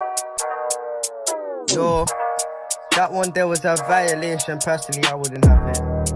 Yo, that one there was a violation. Personally, I wouldn't have it.